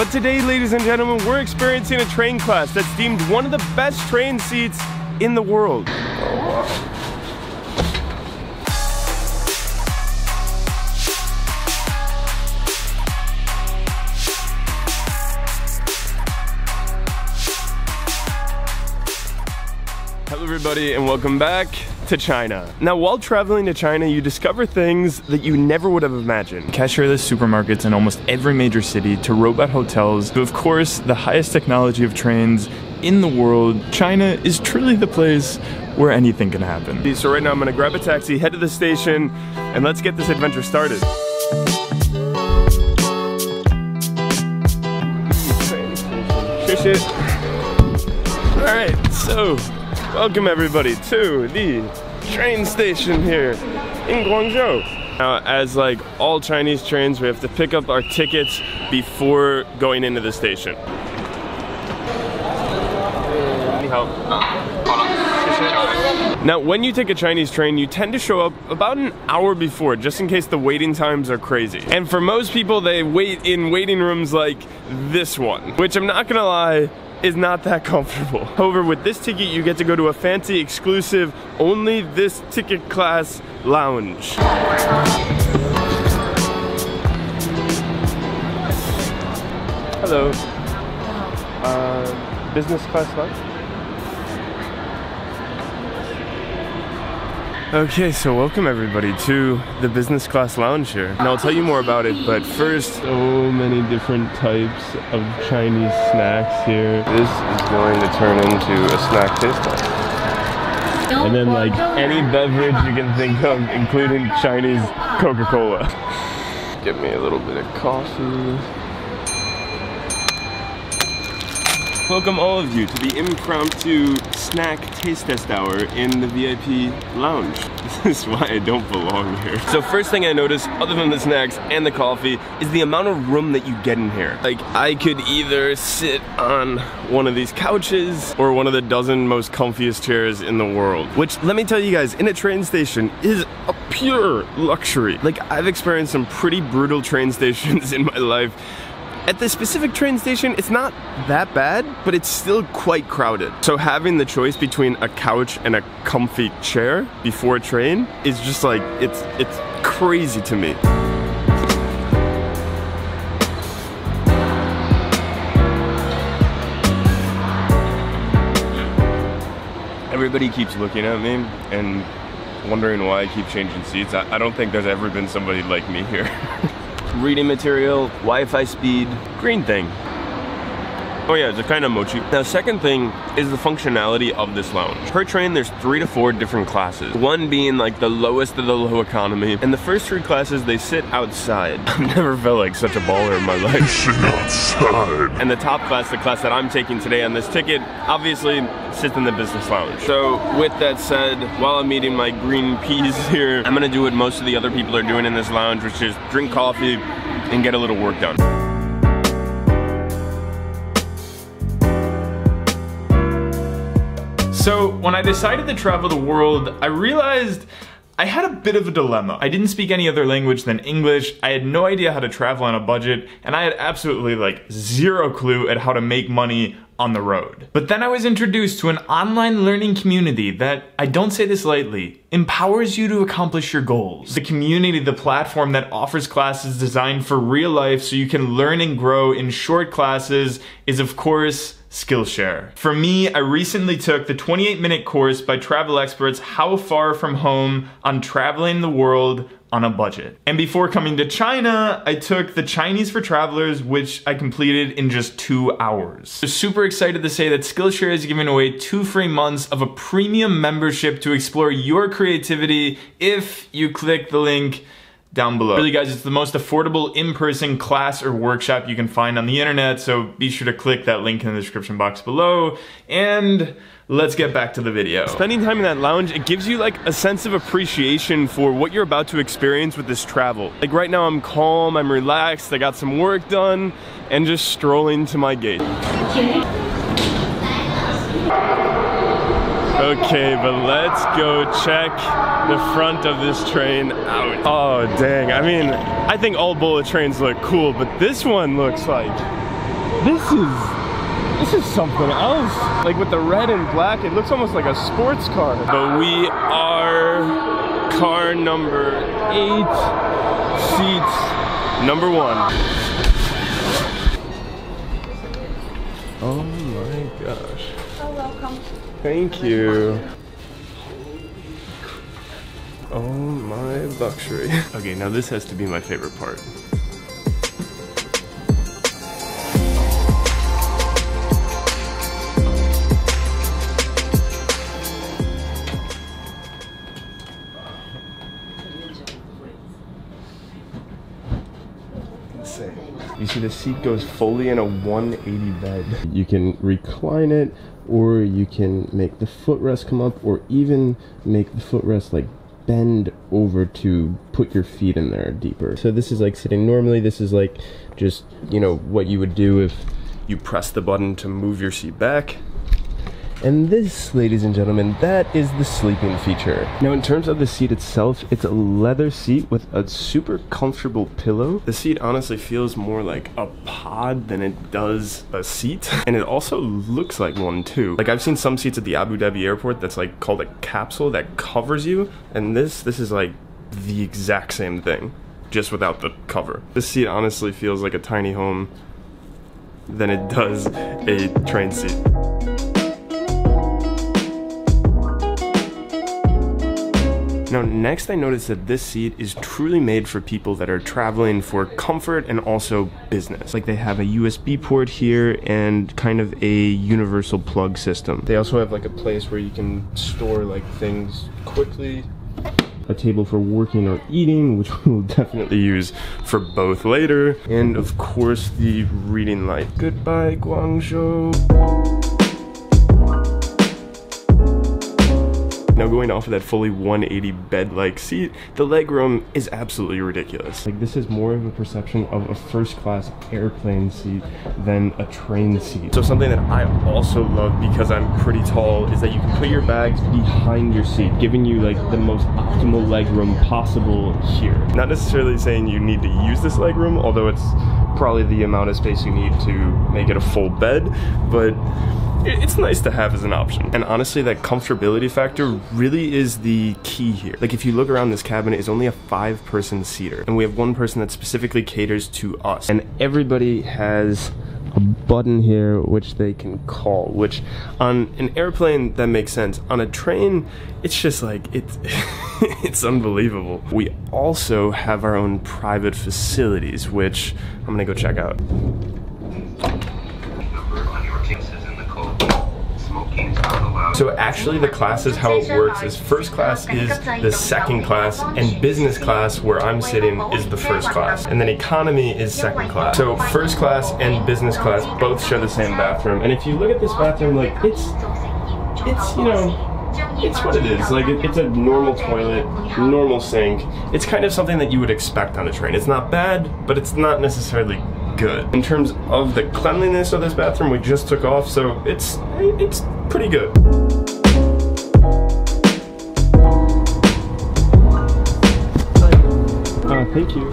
But today, ladies and gentlemen, we're experiencing a train class that's deemed one of the best train seats in the world. Hello everybody and welcome back to China. Now while traveling to China you discover things that you never would have imagined. Cashierless supermarkets in almost every major city to robot hotels to of course the highest technology of trains in the world. China is truly the place where anything can happen. So right now I'm gonna grab a taxi, head to the station, and let's get this adventure started. Alright, so Welcome everybody to the train station here in Guangzhou. Now, as like all Chinese trains, we have to pick up our tickets before going into the station. Now, when you take a Chinese train, you tend to show up about an hour before, just in case the waiting times are crazy. And for most people, they wait in waiting rooms like this one, which I'm not gonna lie, is not that comfortable. However, with this ticket, you get to go to a fancy, exclusive, only this ticket class lounge. Hello. Uh, business class lounge? Okay, so welcome everybody to the business class lounge here. And I'll tell you more about it, but first, so many different types of Chinese snacks here. This is going to turn into a snack taste test. And then like any beverage you can think of, including Chinese Coca-Cola. Get me a little bit of coffee. Welcome all of you to the impromptu snack taste test hour in the VIP lounge. This is why I don't belong here. So first thing I noticed, other than the snacks and the coffee, is the amount of room that you get in here. Like, I could either sit on one of these couches or one of the dozen most comfiest chairs in the world. Which, let me tell you guys, in a train station is a pure luxury. Like, I've experienced some pretty brutal train stations in my life at the specific train station, it's not that bad, but it's still quite crowded. So having the choice between a couch and a comfy chair before a train is just like, it's, it's crazy to me. Everybody keeps looking at me and wondering why I keep changing seats. I, I don't think there's ever been somebody like me here. reading material, Wi-Fi speed, green thing. Oh yeah, it's a kind of mochi. Now second thing is the functionality of this lounge. Per train, there's three to four different classes. One being like the lowest of the low economy. And the first three classes, they sit outside. I've never felt like such a baller in my life. sit outside. And the top class, the class that I'm taking today on this ticket, obviously sits in the business lounge. So with that said, while I'm eating my green peas here, I'm gonna do what most of the other people are doing in this lounge, which is drink coffee and get a little work done. So, when I decided to travel the world, I realized I had a bit of a dilemma. I didn't speak any other language than English, I had no idea how to travel on a budget, and I had absolutely like zero clue at how to make money on the road. But then I was introduced to an online learning community that, I don't say this lightly, empowers you to accomplish your goals. The community, the platform that offers classes designed for real life so you can learn and grow in short classes is of course Skillshare. For me, I recently took the 28 minute course by travel experts How Far From Home on traveling the world on a budget. And before coming to China, I took the Chinese for Travelers, which I completed in just two hours. Super excited to say that Skillshare is giving away two free months of a premium membership to explore your creativity if you click the link down below. Really guys, it's the most affordable in-person class or workshop you can find on the internet, so be sure to click that link in the description box below, and let's get back to the video. Spending time in that lounge, it gives you like a sense of appreciation for what you're about to experience with this travel. Like right now I'm calm, I'm relaxed, I got some work done, and just strolling to my gate. Okay, but let's go check the front of this train out. Oh, dang. I mean, I think all bullet trains look cool, but this one looks like This is this is something else. Like with the red and black, it looks almost like a sports car. But we are car number eight, seats number one. Oh my gosh. Oh, welcome. Thank you. Oh my luxury. Okay, now this has to be my favorite part. Insane. You see the seat goes fully in a 180 bed. You can recline it or you can make the footrest come up or even make the footrest like bend over to put your feet in there deeper. So this is like sitting normally. This is like just, you know, what you would do if you press the button to move your seat back. And this, ladies and gentlemen, that is the sleeping feature. Now, in terms of the seat itself, it's a leather seat with a super comfortable pillow. The seat honestly feels more like a pod than it does a seat. And it also looks like one too. Like I've seen some seats at the Abu Dhabi airport that's like called a capsule that covers you. And this, this is like the exact same thing, just without the cover. This seat honestly feels like a tiny home than it does a train seat. Now, next I noticed that this seat is truly made for people that are traveling for comfort and also business. Like they have a USB port here and kind of a universal plug system. They also have like a place where you can store like things quickly. A table for working or eating, which we'll definitely use for both later. And of course, the reading light. Goodbye, Guangzhou. Now going off of that fully 180 bed-like seat, the legroom is absolutely ridiculous. Like this is more of a perception of a first-class airplane seat than a train seat. So something that I also love because I'm pretty tall is that you can put your bags behind your seat, giving you like the most optimal legroom possible here. Not necessarily saying you need to use this legroom, although it's probably the amount of space you need to make it a full bed, but it's nice to have as an option. And honestly, that comfortability factor really is the key here. Like if you look around this cabin, it's only a five person seater. And we have one person that specifically caters to us. And everybody has a button here which they can call, which on an airplane that makes sense. On a train, it's just like it's it's unbelievable. We also have our own private facilities, which I'm gonna go check out. So actually the classes, how it works is first class is the second class and business class where I'm sitting is the first class. And then economy is second class. So first class and business class both share the same bathroom. And if you look at this bathroom, like it's, it's, you know, it's what it is. Like it, it's a normal toilet, normal sink. It's kind of something that you would expect on a train. It's not bad, but it's not necessarily good. In terms of the cleanliness of this bathroom, we just took off, so it's it's pretty good. Thank you.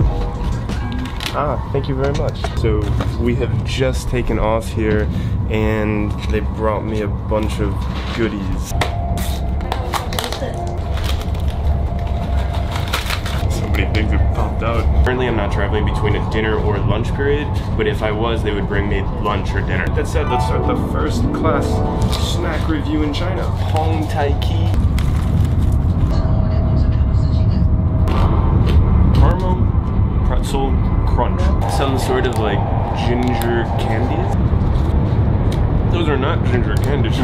Ah, thank you very much. So we have just taken off here and they brought me a bunch of goodies. Somebody thinks it popped out. Currently I'm not traveling between a dinner or lunch period, but if I was, they would bring me lunch or dinner. That said, let's start the first class snack review in China. Hong Tai Ki. Pretzel crunch. Some sort of like ginger candies. Those are not ginger candies.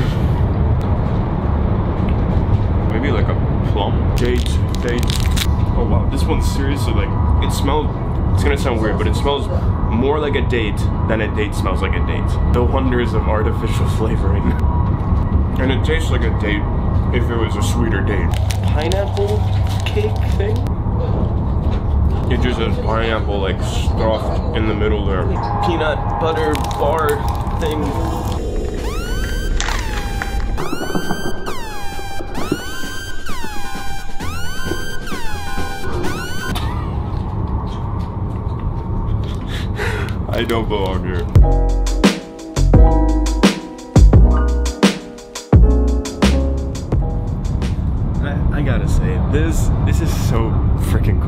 Maybe like a plum. Dates, dates. Oh wow, this one's seriously like, it smells, it's gonna sound weird, but it smells more like a date than a date smells like a date. The wonders of artificial flavoring. And it tastes like a date if it was a sweeter date. Pineapple cake thing? It just has pineapple like stuffed in the middle there. Peanut butter bar thing. I don't belong here.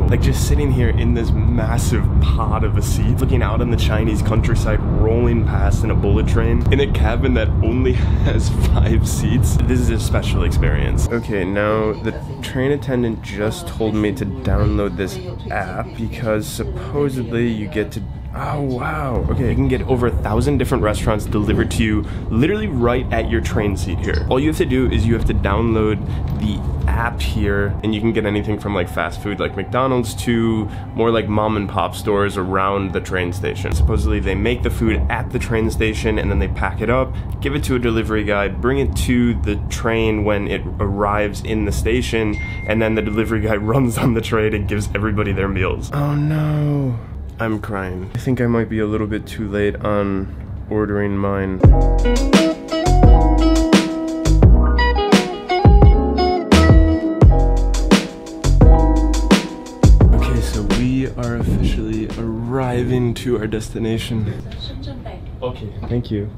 Like just sitting here in this massive pod of a seat, looking out on the Chinese countryside, rolling past in a bullet train, in a cabin that only has five seats. This is a special experience. Okay, now the train attendant just told me to download this app because supposedly you get to Oh wow. Okay, you can get over a thousand different restaurants delivered to you literally right at your train seat here. All you have to do is you have to download the app here and you can get anything from like fast food like McDonald's to more like mom and pop stores around the train station. Supposedly they make the food at the train station and then they pack it up, give it to a delivery guy, bring it to the train when it arrives in the station and then the delivery guy runs on the train and gives everybody their meals. Oh no. I'm crying. I think I might be a little bit too late on ordering mine. Okay, so we are officially arriving to our destination. Okay, thank you.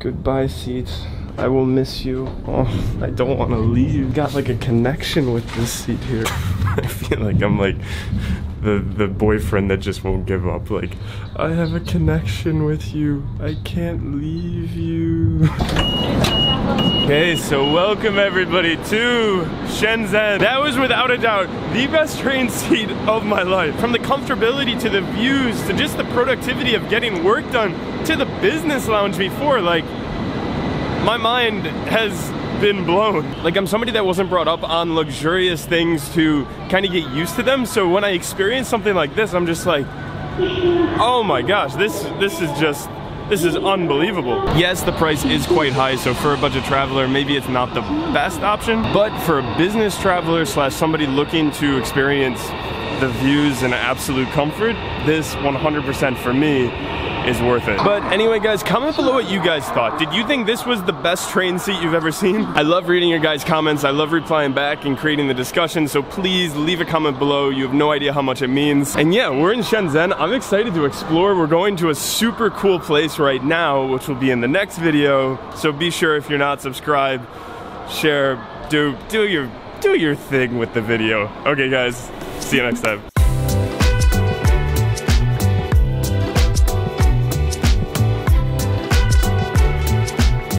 Goodbye, seats. I will miss you. Oh, I don't want to leave. Got like a connection with this seat here. I feel like I'm like the the boyfriend that just won't give up. Like, I have a connection with you. I can't leave you. Okay, so welcome everybody to Shenzhen. That was without a doubt the best train seat of my life. From the comfortability to the views to just the productivity of getting work done to the business lounge before, like my mind has been blown. Like I'm somebody that wasn't brought up on luxurious things to kind of get used to them. So when I experience something like this, I'm just like, oh my gosh, this this is just this is unbelievable. Yes, the price is quite high, so for a budget traveler, maybe it's not the best option, but for a business traveler slash somebody looking to experience the views and absolute comfort, this 100% for me is worth it. But anyway, guys, comment below what you guys thought. Did you think this was the best train seat you've ever seen? I love reading your guys' comments. I love replying back and creating the discussion. So please leave a comment below. You have no idea how much it means. And yeah, we're in Shenzhen. I'm excited to explore. We're going to a super cool place right now, which will be in the next video. So be sure if you're not subscribed, share, do do your do your thing with the video. Okay, guys. See you next time.